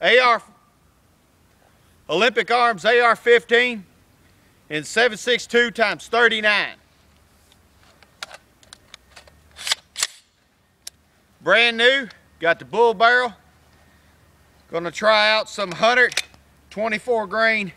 AR Olympic Arms AR-15 in 762 times 39. Brand new, got the bull barrel. Gonna try out some 124 grain